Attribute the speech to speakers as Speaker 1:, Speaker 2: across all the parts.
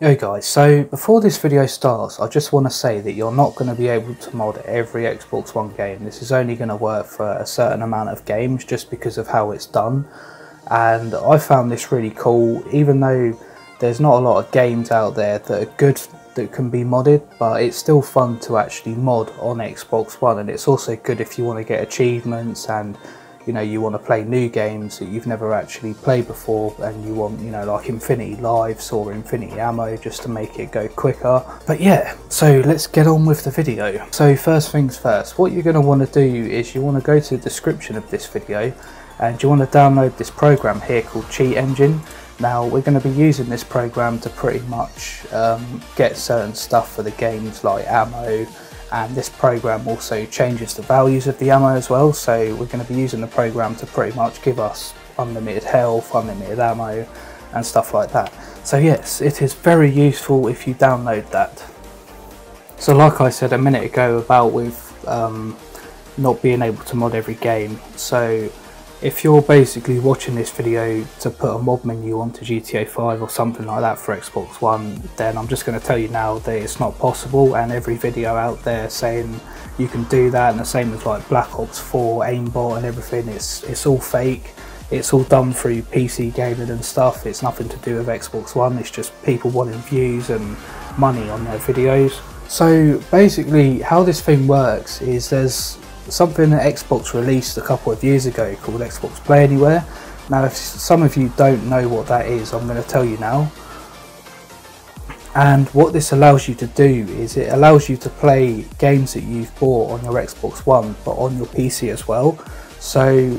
Speaker 1: Yo guys, so before this video starts, I just want to say that you're not going to be able to mod every Xbox One game. This is only going to work for a certain amount of games just because of how it's done. And I found this really cool, even though there's not a lot of games out there that are good that can be modded, but it's still fun to actually mod on Xbox One. And it's also good if you want to get achievements and you know you want to play new games that you've never actually played before and you want you know like infinity lives or infinity ammo just to make it go quicker. But yeah so let's get on with the video. So first things first what you're going to want to do is you want to go to the description of this video and you want to download this program here called cheat engine. Now we're going to be using this program to pretty much um, get certain stuff for the games like ammo and this program also changes the values of the ammo as well so we're going to be using the program to pretty much give us unlimited health, unlimited ammo and stuff like that. So yes, it is very useful if you download that. So like I said a minute ago about with um, not being able to mod every game, so if you're basically watching this video to put a mod menu onto GTA 5 or something like that for Xbox One, then I'm just going to tell you now that it's not possible and every video out there saying you can do that and the same as like Black Ops 4, aimbot and everything, it's, it's all fake. It's all done through PC gaming and stuff, it's nothing to do with Xbox One, it's just people wanting views and money on their videos. So basically how this thing works is there's something that Xbox released a couple of years ago called Xbox Play Anywhere. Now, if some of you don't know what that is, I'm going to tell you now. And what this allows you to do is it allows you to play games that you've bought on your Xbox One, but on your PC as well. So,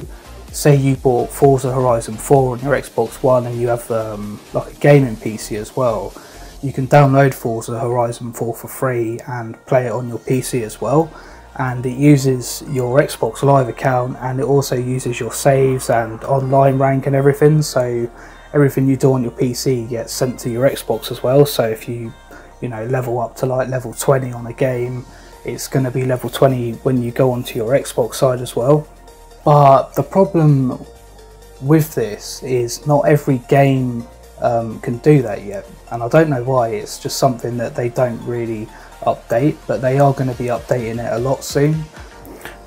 Speaker 1: say you bought Forza Horizon 4 on your Xbox One and you have um, like a gaming PC as well, you can download Forza Horizon 4 for free and play it on your PC as well and it uses your Xbox Live account and it also uses your saves and online rank and everything. So everything you do on your PC gets sent to your Xbox as well. So if you you know level up to like level 20 on a game it's going to be level 20 when you go onto your Xbox side as well. But the problem with this is not every game um, can do that yet. And I don't know why it's just something that they don't really update, but they are going to be updating it a lot soon.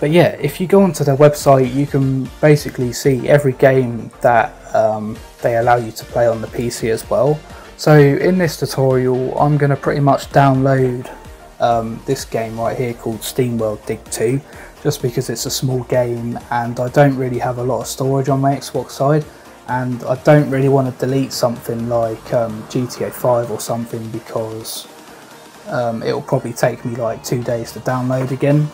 Speaker 1: But yeah, if you go onto their website, you can basically see every game that um, they allow you to play on the PC as well. So in this tutorial, I'm going to pretty much download um, this game right here called SteamWorld Dig 2, just because it's a small game and I don't really have a lot of storage on my Xbox side and I don't really want to delete something like um, GTA 5 or something because um, it'll probably take me like two days to download again.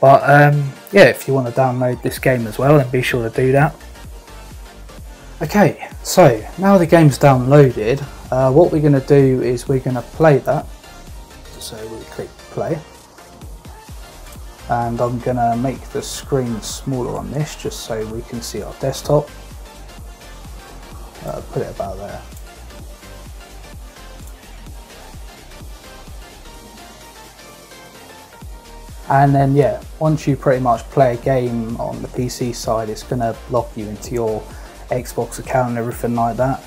Speaker 1: But um, yeah, if you want to download this game as well, then be sure to do that. Okay, so now the game's downloaded, uh, what we're going to do is we're going to play that. So we click play. And I'm going to make the screen smaller on this just so we can see our desktop. Uh, put it about there. And then yeah once you pretty much play a game on the PC side it's going to lock you into your Xbox account and everything like that.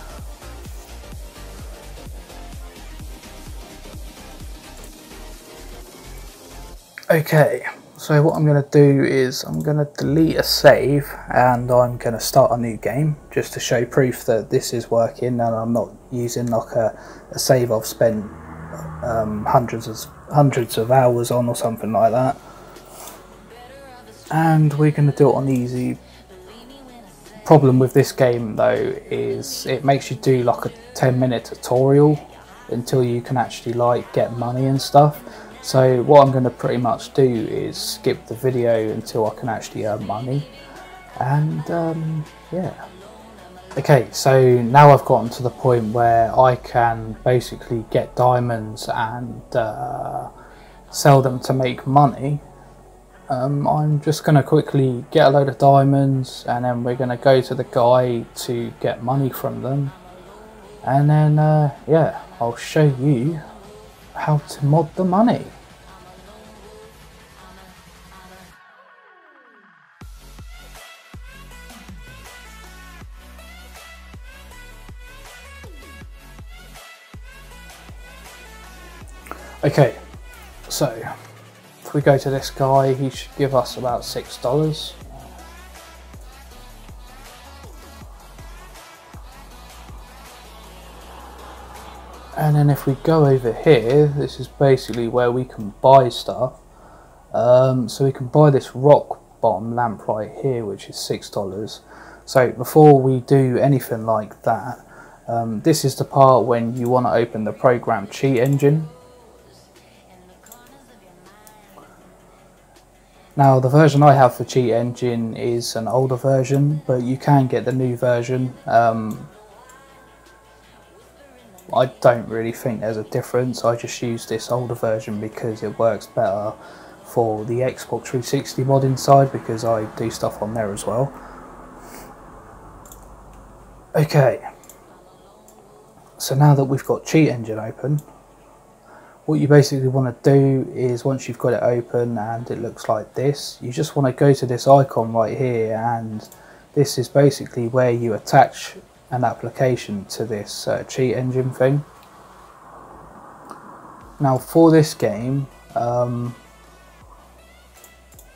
Speaker 1: Okay so what I'm going to do is I'm going to delete a save and I'm going to start a new game just to show proof that this is working and I'm not using like a, a save I've spent um, hundreds of hundreds of hours on or something like that. And we're going to do it on easy. Problem with this game though is it makes you do like a 10 minute tutorial until you can actually like get money and stuff. So what I'm going to pretty much do is skip the video until I can actually earn money. And um, yeah. Okay, so now I've gotten to the point where I can basically get diamonds and uh, sell them to make money. Um, I'm just going to quickly get a load of diamonds and then we're going to go to the guy to get money from them. And then, uh, yeah, I'll show you how to mod the money. Okay, so if we go to this guy, he should give us about six dollars. And then if we go over here, this is basically where we can buy stuff. Um, so we can buy this rock bottom lamp right here, which is six dollars. So before we do anything like that, um, this is the part when you want to open the program cheat engine. Now the version I have for cheat engine is an older version, but you can get the new version. Um, I don't really think there's a difference. I just use this older version because it works better for the Xbox 360 mod inside because I do stuff on there as well. Okay, so now that we've got Cheat Engine open, what you basically want to do is once you've got it open and it looks like this, you just want to go to this icon right here and this is basically where you attach an application to this uh, cheat engine thing. Now for this game, um,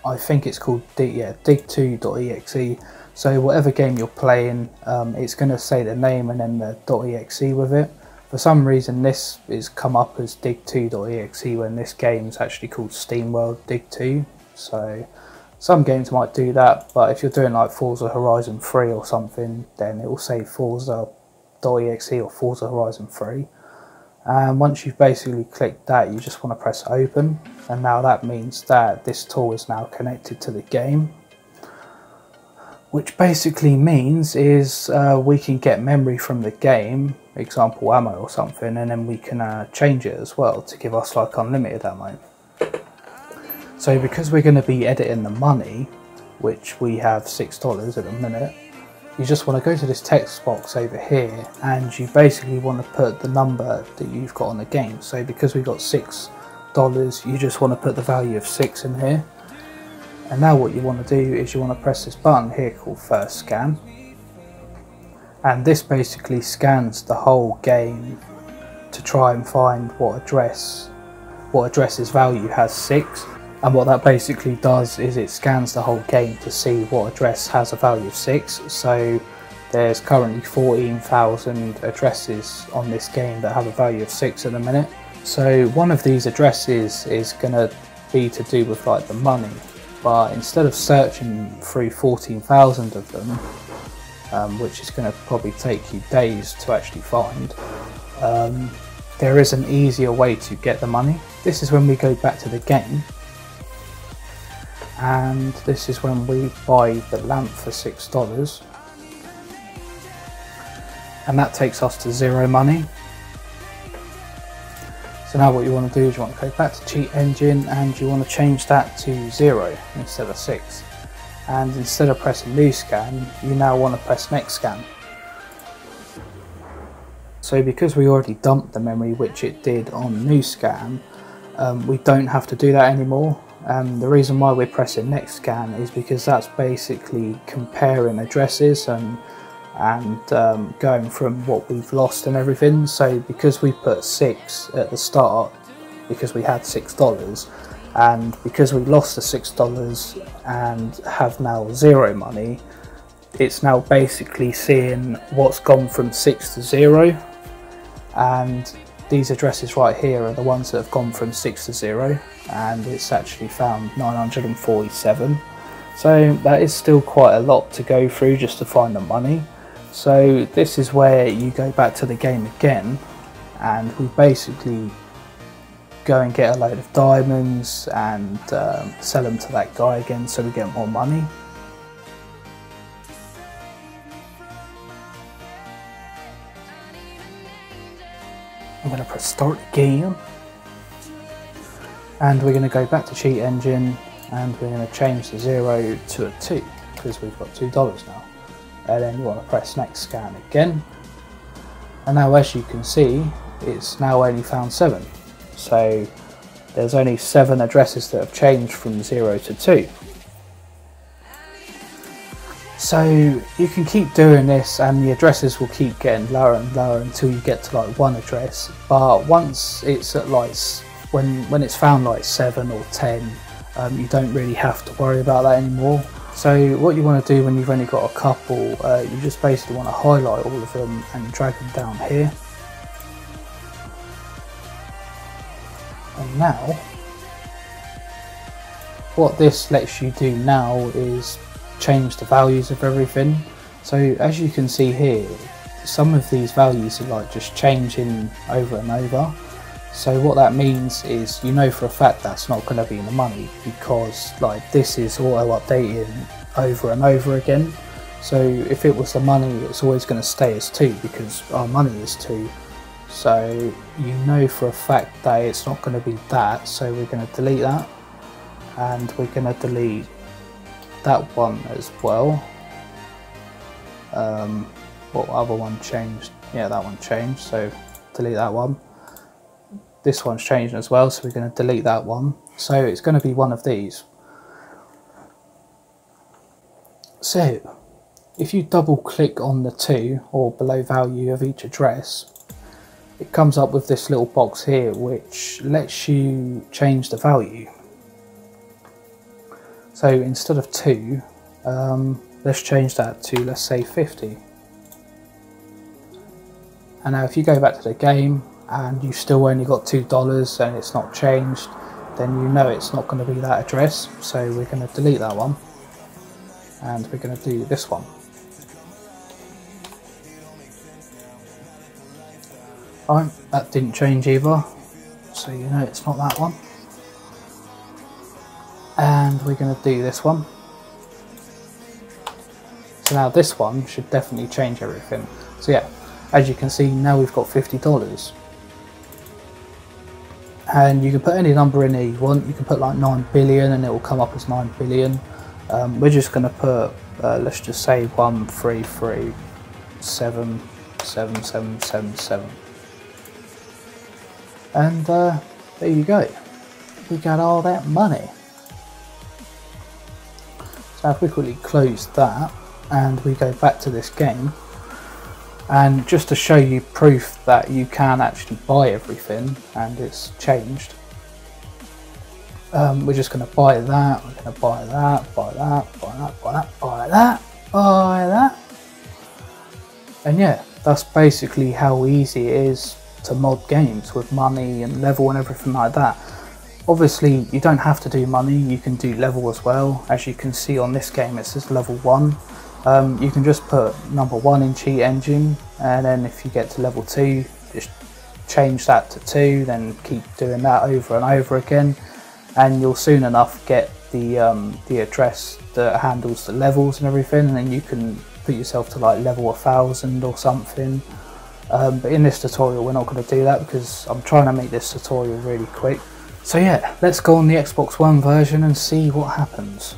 Speaker 1: I think it's called yeah, dig2.exe. So whatever game you're playing, um, it's going to say the name and then the .exe with it. For some reason this is come up as dig2.exe when this game is actually called SteamWorld Dig2. So some games might do that, but if you're doing like Forza Horizon 3 or something, then it will say Forza.exe or Forza Horizon 3 and once you've basically clicked that you just want to press open. And now that means that this tool is now connected to the game which basically means is uh, we can get memory from the game example ammo or something and then we can uh, change it as well to give us like unlimited ammo so because we're going to be editing the money which we have six dollars at the minute you just want to go to this text box over here and you basically want to put the number that you've got on the game. So because we've got six dollars, you just want to put the value of six in here. And now what you want to do is you want to press this button here called first scan. And this basically scans the whole game to try and find what address, what address's value has six. And what that basically does is it scans the whole game to see what address has a value of 6 so there's currently 14,000 addresses on this game that have a value of 6 at the minute. So one of these addresses is going to be to do with like the money but instead of searching through 14,000 of them um, which is going to probably take you days to actually find um, there is an easier way to get the money. This is when we go back to the game. And this is when we buy the lamp for six dollars. And that takes us to zero money so now what you want to do is you want to go back to cheat engine and you want to change that to zero instead of six. And instead of pressing new scan you now want to press next scan. So because we already dumped the memory which it did on new scan um, we don't have to do that anymore. Um, the reason why we're pressing next scan is because that's basically comparing addresses and and um, going from what we've lost and everything. So because we put six at the start, because we had six dollars, and because we lost the six dollars and have now zero money, it's now basically seeing what's gone from six to zero, and these addresses right here are the ones that have gone from 6 to 0 and it's actually found 947 so that is still quite a lot to go through just to find the money so this is where you go back to the game again and we basically go and get a load of diamonds and um, sell them to that guy again so we get more money. I'm going to press start again. And we're going to go back to cheat engine and we're going to change the 0 to a 2 because we've got $2 now and then you want to press next scan again and now as you can see it's now only found 7 so there's only 7 addresses that have changed from 0 to 2 so you can keep doing this and the addresses will keep getting lower and lower until you get to like one address. But once it's at like when when it's found like seven or ten, um, you don't really have to worry about that anymore. So what you want to do when you've only got a couple, uh, you just basically want to highlight all of them and drag them down here. And now, what this lets you do now is change the values of everything. So as you can see here, some of these values are like just changing over and over. So what that means is you know for a fact that's not going to be in the money because like this is auto updating over and over again. So if it was the money it's always going to stay as 2 because our money is 2. So you know for a fact that it's not going to be that so we're going to delete that and we're going to delete that one as well. Um, what other one changed? Yeah that one changed so delete that one this one's changing as well so we're going to delete that one. So it's going to be one of these. So if you double click on the two or below value of each address it comes up with this little box here which lets you change the value. So instead of 2 um, let's change that to let's say 50 and now if you go back to the game and you still only got two dollars and it's not changed then you know it's not going to be that address. So we're going to delete that one and we're going to do this one. Fine, that didn't change either. So you know it's not that one. And we're going to do this one. So now this one should definitely change everything. So yeah as you can see now we've got $50 and you can put any number in there you want. You can put like 9 billion and it will come up as 9 billion. Um, we're just going to put, uh, let's just say 133777777. And uh, there you go. We got all that money. So if we quickly close that and we go back to this game, and just to show you proof that you can actually buy everything and it's changed um, we're just going to buy that we're going to buy that buy that buy that buy that buy that buy that. And yeah that's basically how easy it is to mod games with money and level and everything like that. Obviously you don't have to do money you can do level as well. As you can see on this game it says level 1 um, you can just put number one in cheat engine and then if you get to level two just change that to two then keep doing that over and over again. And you'll soon enough get the um, the address that handles the levels and everything and then you can put yourself to like level a thousand or something. Um, but in this tutorial we're not going to do that because I'm trying to make this tutorial really quick. So yeah let's go on the Xbox One version and see what happens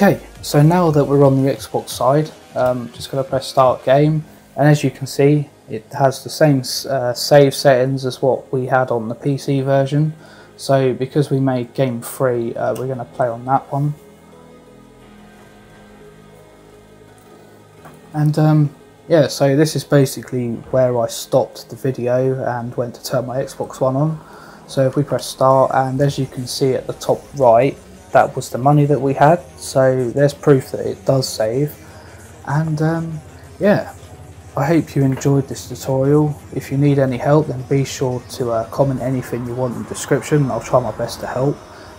Speaker 1: okay so now that we're on the Xbox side, um, just going to press start game and as you can see it has the same uh, save settings as what we had on the PC version. So because we made game 3 uh, we're going to play on that one. And um, yeah so this is basically where I stopped the video and went to turn my Xbox One on. So if we press start and as you can see at the top right that was the money that we had. So there's proof that it does save. And um, yeah I hope you enjoyed this tutorial. If you need any help then be sure to uh, comment anything you want in the description. I'll try my best to help.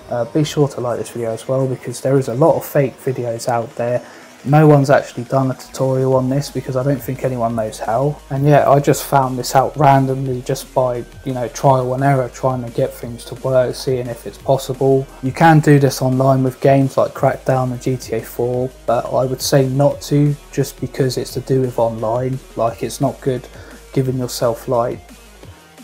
Speaker 1: Uh, be sure to like this video as well because there is a lot of fake videos out there no one's actually done a tutorial on this because I don't think anyone knows how. And yeah, I just found this out randomly just by, you know, trial and error, trying to get things to work, seeing if it's possible. You can do this online with games like Crackdown and GTA 4, but I would say not to just because it's to do with online. Like, it's not good giving yourself like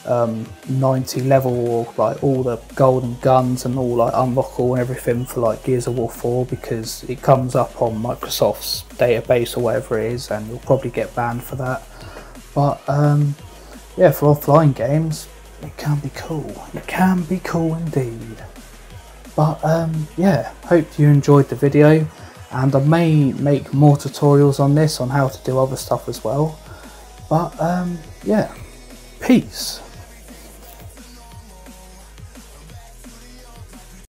Speaker 1: um, 90 level or like all the golden guns and all like unlockable and everything for like Gears of War 4 because it comes up on Microsoft's database or whatever it is and you'll probably get banned for that. But um, yeah for offline games it can be cool. It can be cool indeed. But um, yeah hope you enjoyed the video and I may make more tutorials on this on how to do other stuff as well. But um, yeah peace